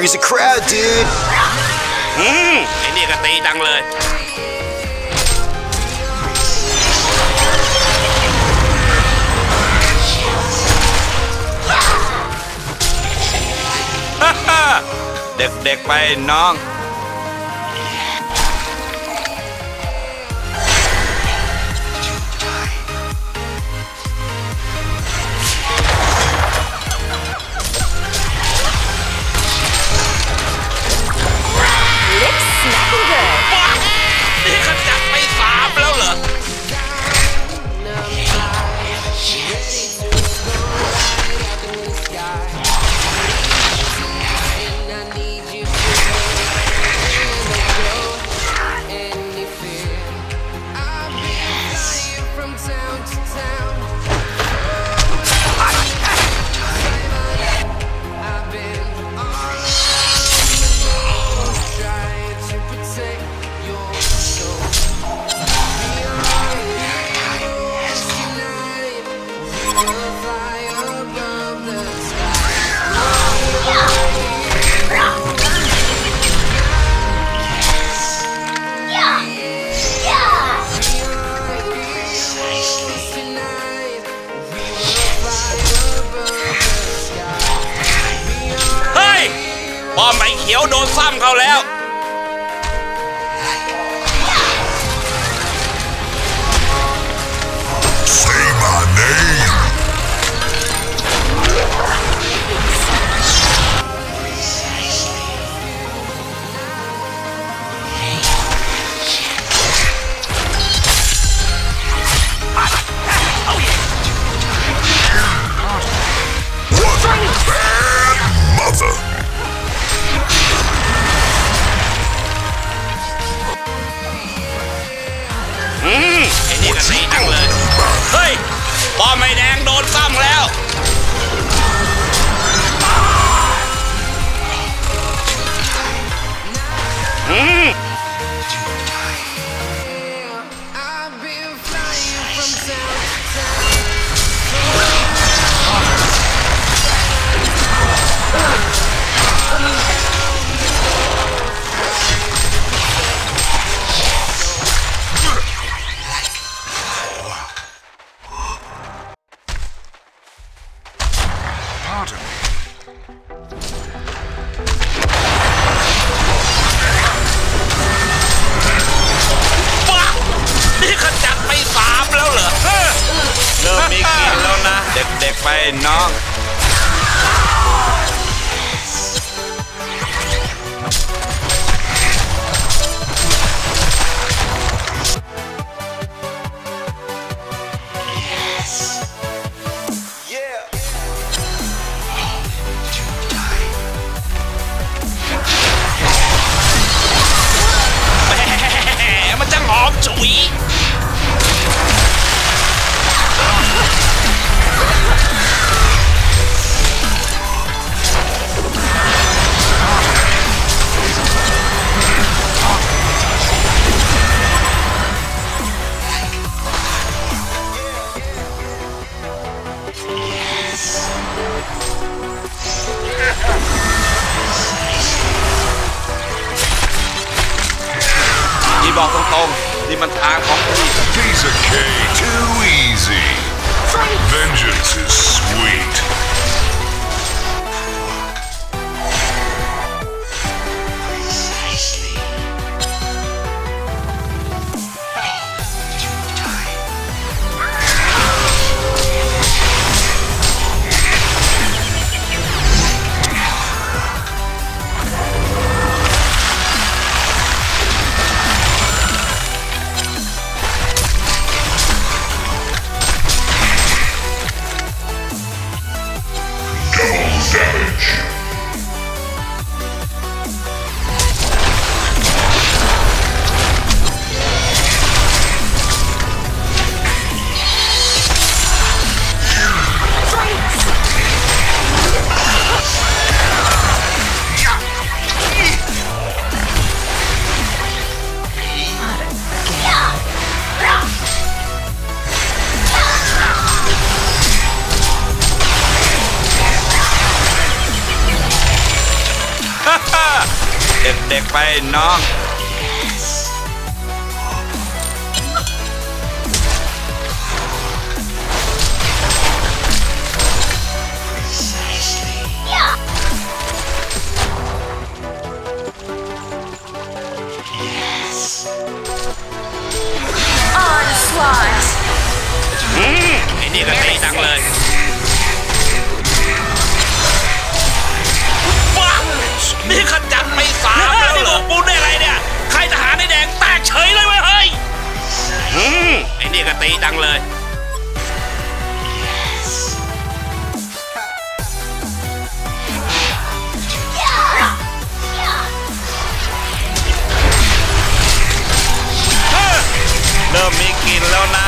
Freeze the crowd, dude. อืมไอ้นี่ก็ตีดังเลย เด็กๆไปน้อง ไอ้นี่ก็ตีดังเลย เฮ้ยปอมไม่แดงโดนซ้ำแล้ว อืม ด็กๆไปน้องแหมมันจะหอ บอกตรงๆ นี่มันทางของพี่ Piece of cake. Too easy. Vengeance is sweet. ด็กไปน้อง ไอ้นี่ก็ตีดังเลยเริ่มมีกินแล้วนะ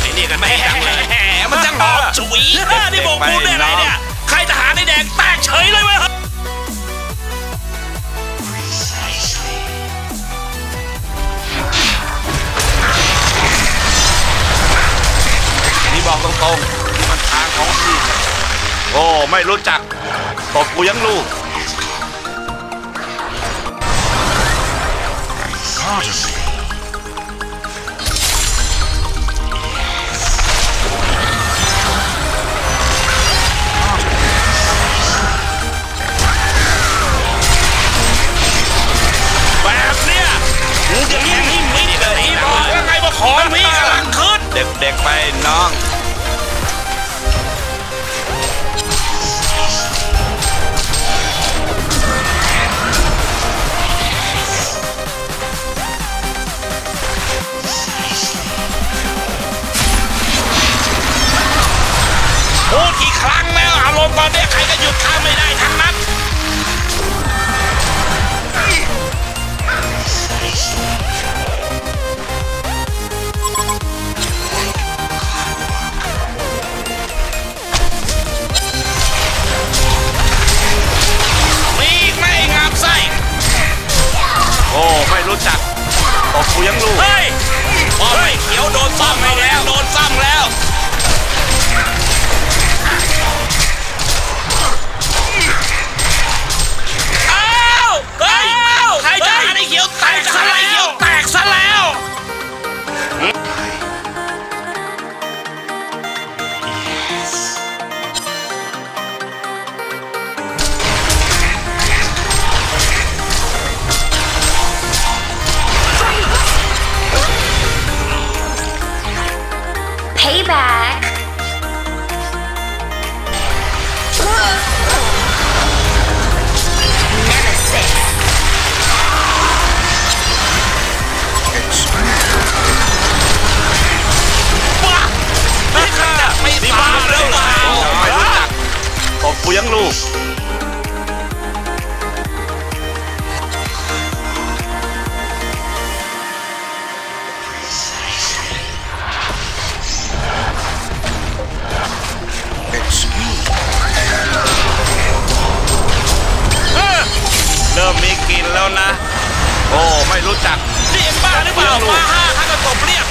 ไอ้นี่กันไม่ดังเลย แหมมันจะงออจุ๋ยนี่บอกกูได้ไรเนี่ย ใครทหารในแดงแตกเฉยเลยเว้ย ตรงมันทางของพี่โอ้ไม่รู้จักตกกูยังลูก Odyssey. ขอมีกำลังขึ้น เด็กๆไปน้อง I payback. Nemesis. ว่他个狗不ก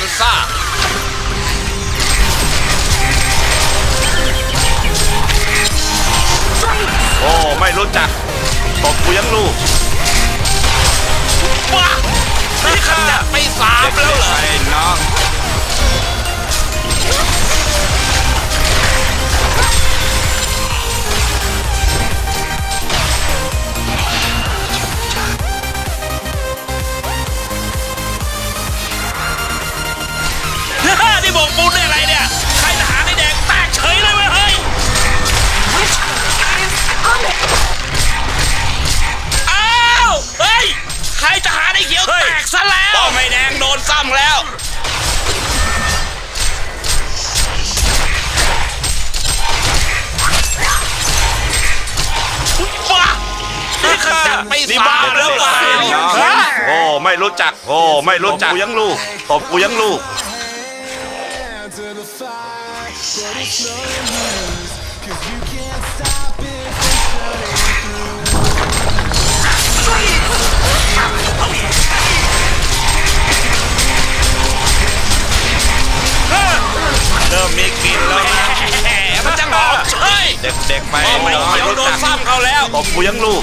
ควซ่าโอ้ไม่รู้จักตบกูยังลูกว้านี่ขนาดไปสามแล้ว ไม่รู้จัก โอ้ไม่รู้จักกูยังลูกตบกูยังลูกเริ่มมีกลินแล้วมันจะหอมเฮ้ยเด็กๆไปไม่เขียวโดนซ้ำเขาแล้วตบกูยังลูก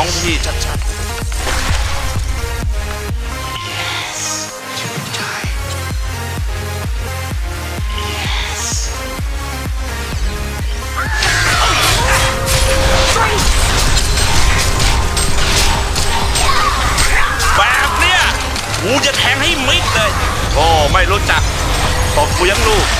ของพี่ชัดๆแบบเนี้ยกูจะแทงให้มิดเลย โอ้ ไม่รู้จักตบกูยังลูก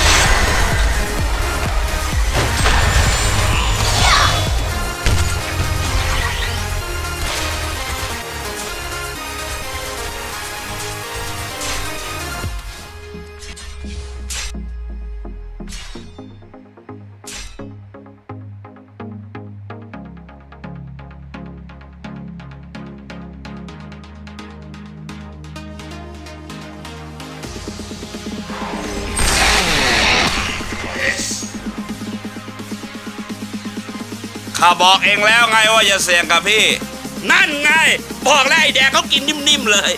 ข้าบอกเองแล้วไงว่าอย่าเสี่ยงกับพี่ นั่นไง บอกแล้วไอ้แดงเขากินนิ่มๆเลย